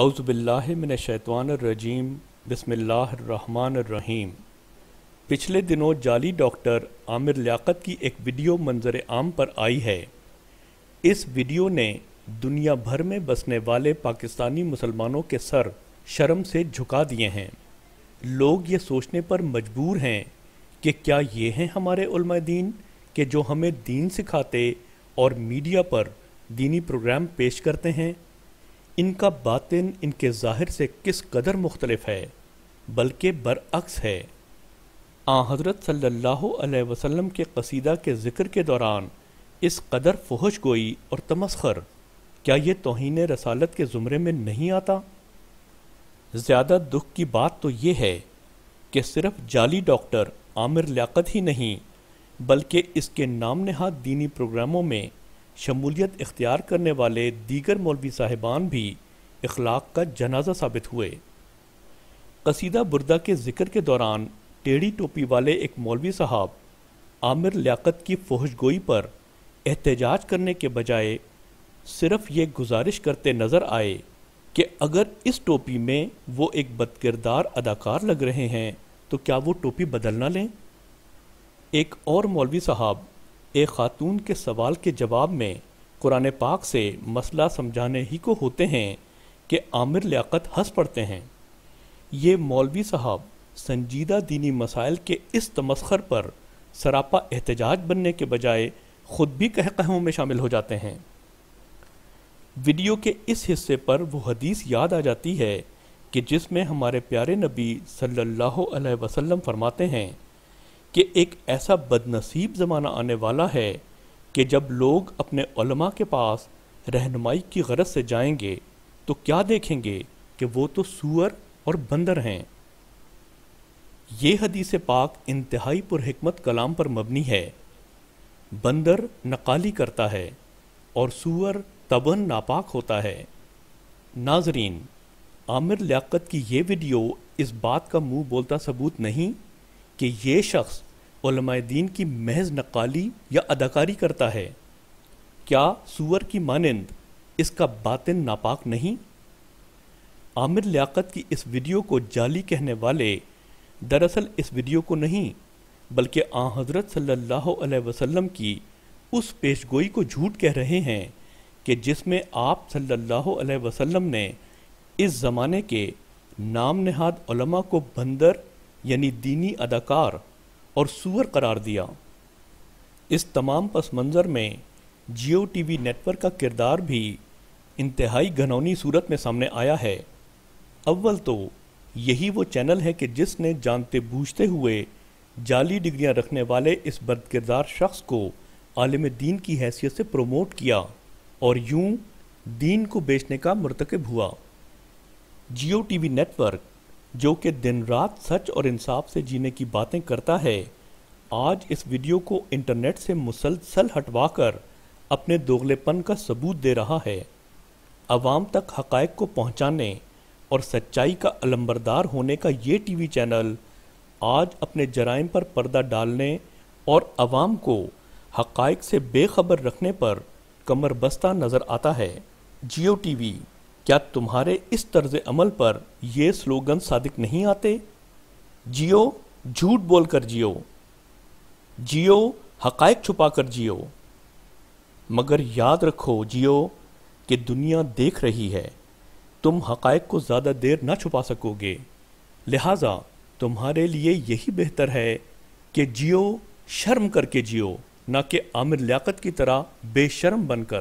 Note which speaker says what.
Speaker 1: اعوذ باللہ من الشیطان الرجیم، بسم اللہ الرحمن الرحیم۔ پچھلے دنوں جعلی ڈاکٹر عامر لیاقت کی ایک ویڈیو منظر عام پر آئی ہے۔ اس ویڈیو نے دنیا بھر میں بسنے والے پاکستانی مسلمانوں کے سر شرم سے جھکا دیے ہیں۔ لوگ یہ سوچنے پر مجبور ہیں کہ کیا یہ ہیں ہمارے علماء دین کہ جو ہمیں دین سکھاتے اور میڈیا پر دینی پروگرام پیش کرتے ہیں؟ ان کا باطن ان کے ظاہر سے کس قدر مختلف ہے، بلکہ برعکس ہے۔ آ، حضرت صلی اللہ علیہ وسلم کے قصیدہ کے ذکر کے دوران اس قدر فحش گوئی اور تمسخر، کیا یہ توہین رسالت کے زمرے میں نہیں آتا؟ زیادہ دکھ کی بات تو یہ ہے کہ صرف جعلی ڈاکٹر عامر لیاقت ہی نہیں، بلکہ اس کے نام نہاد دینی پروگراموں میں شمولیت اختیار کرنے والے دیگر مولوی صاحبان بھی اخلاق کا جنازہ ثابت ہوئے۔ قصیدہ بردہ کے ذکر کے دوران ٹیڑی ٹوپی والے ایک مولوی صاحب عامر لیاقت کی فحش گوئی پر احتجاج کرنے کے بجائے صرف یہ گزارش کرتے نظر آئے کہ اگر اس ٹوپی میں وہ ایک بدکردار اداکار لگ رہے ہیں تو کیا وہ ٹوپی بدل نہ لیں؟ ایک اور مولوی صاحب ایک خاتون کے سوال کے جواب میں قرآن پاک سے مسئلہ سمجھانے ہی کو ہوتے ہیں کہ عامر لیاقت ہنس پڑتے ہیں۔ یہ مولوی صاحب سنجیدہ دینی مسائل کے اس تمسخر پر سراپا احتجاج بننے کے بجائے خود بھی کہوں میں شامل ہو جاتے ہیں۔ ویڈیو کے اس حصے پر وہ حدیث یاد آ جاتی ہے کہ جس میں ہمارے پیارے نبی صلی اللہ علیہ وسلم فرماتے ہیں کہ ایک ایسا بد نصیب زمانہ آنے والا ہے کہ جب لوگ اپنے علماء کے پاس رہنمائی کی غرض سے جائیں گے، تو کیا دیکھیں گے کہ وہ تو سور اور بندر ہیں؟ یہ حدیث پاک انتہائی پر حکمت کلام پر مبنی ہے۔ بندر نقالی کرتا ہے اور سور تبن ناپاک ہوتا ہے۔ ناظرین، عامر لیاقت کی یہ ویڈیو اس بات کا منہ بولتا ثبوت نہیں کہ یہ شخص علماء دین کی محض نقالی یا اداکاری کرتا ہے، کیا سور کی مانند اس کا باطن ناپاک نہیں؟ عامر لیاقت کی اس ویڈیو کو جعلی کہنے والے دراصل اس ویڈیو کو نہیں، بلکہ آ حضرت صلی اللہ علیہ وسلم کی اس پیش گوئی کو جھوٹ کہہ رہے ہیں کہ جس میں آپ صلی اللہ علیہ وسلم نے اس زمانے کے نام نہاد علماء کو بندر یعنی دینی اداکار اور سور قرار دیا۔ اس تمام پس منظر میں Geo TV network کا کردار بھی انتہائی گھنونی صورت میں سامنے آیا ہے۔ اول تو یہی وہ چینل ہے کہ جس نے جانتے بوجھتے ہوئے جعلی ڈگریاں رکھنے والے اس برد کردار شخص کو عالم دین کی حیثیت سے پروموٹ کیا اور یوں دین کو بیچنے کا مرتکب ہوا۔ Geo TV network جو کہ دن رات سچ اور انصاف سے جینے کی باتیں کرتا ہے، آج اس ویڈیو کو انٹرنیٹ سے مسلسل ہٹوا کر اپنے دوغلے پن کا ثبوت دے رہا ہے۔ عوام تک حقائق کو پہنچانے اور سچائی کا علمبردار ہونے کا یہ ٹی وی چینل آج اپنے جرائم پر پردہ ڈالنے اور عوام کو حقائق سے بے خبر رکھنے پر کمر بستہ نظر آتا ہے۔ جیو ٹی وی کیا تمہارے اس طرز عمل پر یہ سلوگن صادق نہیں آتے؟ جیو، جھوٹ بول کر جیو۔ جیو، حقائق چھپا کر جیو۔ مگر یاد رکھو جیو، کہ دنیا دیکھ رہی ہے۔ تم حقائق کو زیادہ دیر نہ چھپا سکو گے۔ لہٰذا تمہارے لیے یہی بہتر ہے کہ جیو شرم کر کے جیو، نہ کہ عامر لیاقت کی طرح بے شرم بن کر۔